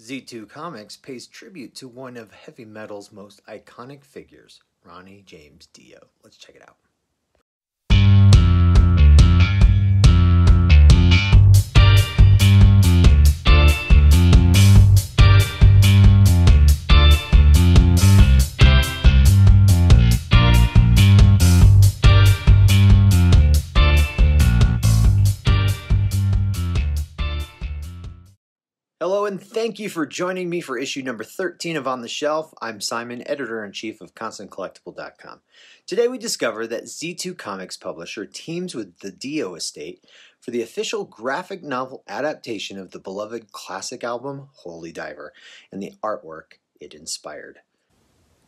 Z2 Comics pays tribute to one of heavy metal's most iconic figures, Ronnie James Dio. Let's check it out. Hello, and thank you for joining me for issue number 13 of On the Shelf. I'm Simon, editor in chief of ConstantCollectible.com. Today, we discover that Z2 Comics publisher teams with the Dio estate for the official graphic novel adaptation of the beloved classic album Holy Diver and the artwork it inspired.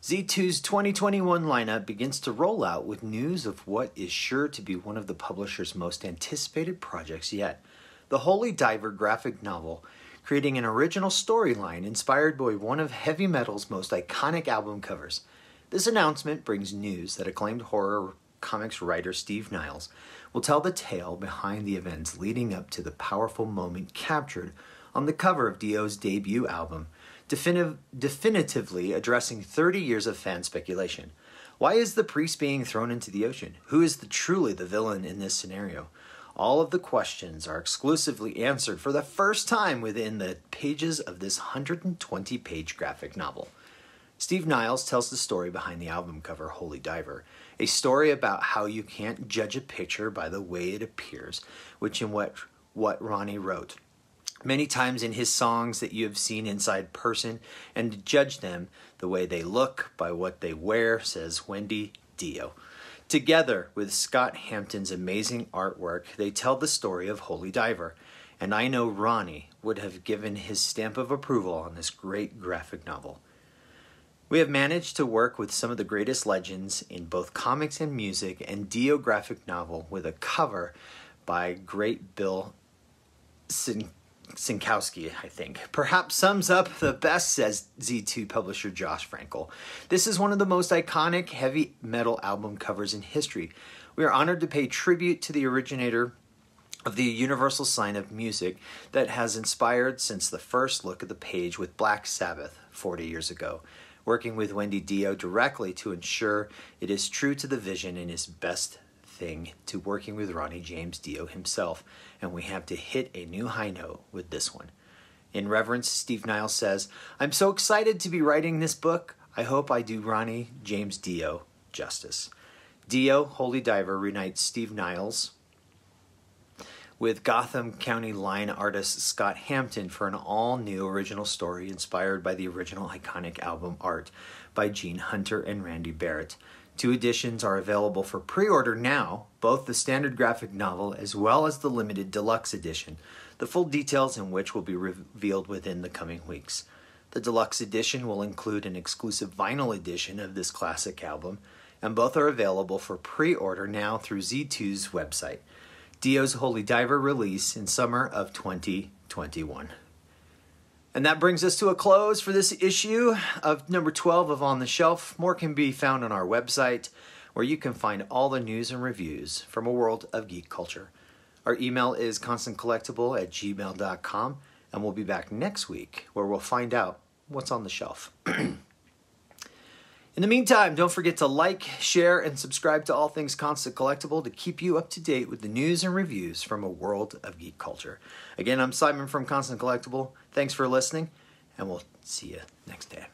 Z2's 2021 lineup begins to roll out with news of what is sure to be one of the publisher's most anticipated projects yet the Holy Diver graphic novel creating an original storyline inspired by one of heavy metal's most iconic album covers. This announcement brings news that acclaimed horror comics writer Steve Niles will tell the tale behind the events leading up to the powerful moment captured on the cover of Dio's debut album, definitive, definitively addressing 30 years of fan speculation. Why is the priest being thrown into the ocean? Who is the, truly the villain in this scenario? All of the questions are exclusively answered for the first time within the pages of this 120 page graphic novel. Steve Niles tells the story behind the album cover Holy Diver, a story about how you can't judge a picture by the way it appears, which in what what Ronnie wrote. Many times in his songs that you have seen inside person and judge them the way they look by what they wear, says Wendy Dio. Together with Scott Hampton's amazing artwork, they tell the story of Holy Diver, and I know Ronnie would have given his stamp of approval on this great graphic novel. We have managed to work with some of the greatest legends in both comics and music, and Dio graphic novel with a cover by great Bill Sin- Sienkiewicz, I think. Perhaps sums up the best, says Z2 publisher Josh Frankel. This is one of the most iconic heavy metal album covers in history. We are honored to pay tribute to the originator of the universal sign of music that has inspired since the first look at the page with Black Sabbath 40 years ago, working with Wendy Dio directly to ensure it is true to the vision and is best thing to working with Ronnie James Dio himself, and we have to hit a new high note with this one. In reverence, Steve Niles says, I'm so excited to be writing this book. I hope I do Ronnie James Dio justice. Dio, Holy Diver, reunites Steve Niles with Gotham County line artist Scott Hampton for an all new original story inspired by the original iconic album art by Gene Hunter and Randy Berrett. Two editions are available for pre order now, both the standard graphic novel as well as the limited deluxe edition, the full details in which will be revealed within the coming weeks. The deluxe edition will include an exclusive vinyl edition of this classic album, and both are available for pre order now through Z2's website. Dio's Holy Diver release in summer of 2021. And that brings us to a close for this issue of number 12 of On the Shelf. More can be found on our website, where you can find all the news and reviews from a world of geek culture. Our email is constantcollectible at gmail.com, and we'll be back next week where we'll find out what's on the shelf. In the meantime, don't forget to like, share, and subscribe to All Things Constant Collectible to keep you up to date with the news and reviews from a world of geek culture. Again, I'm Simon from Constant Collectible. Thanks for listening, and we'll see you next day.